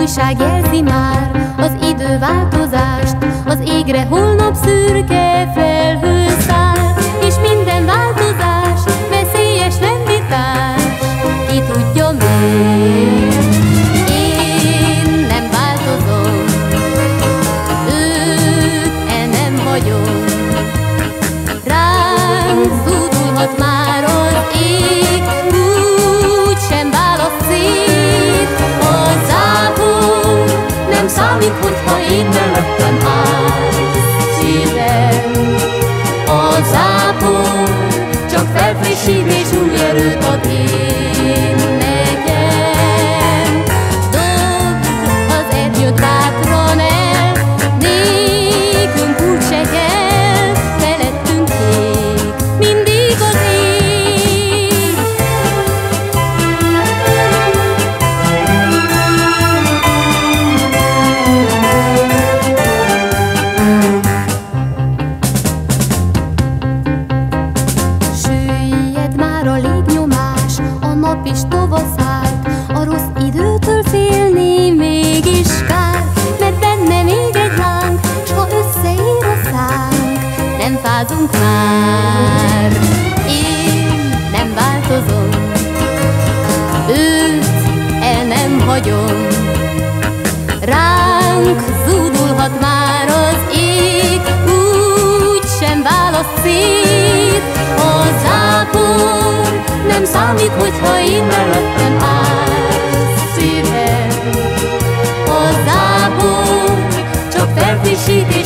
újság jelzi már az idő változást, az égre holnap szürke fény. la fléchit des joues, le a pistova szállt, a rossz időtől félni mégis kár, mert benne még egy láng, s ha összeér a szánk, nem fázunk már. Én nem változom, őt el nem hagyom, ránk zúdulhat már. she did.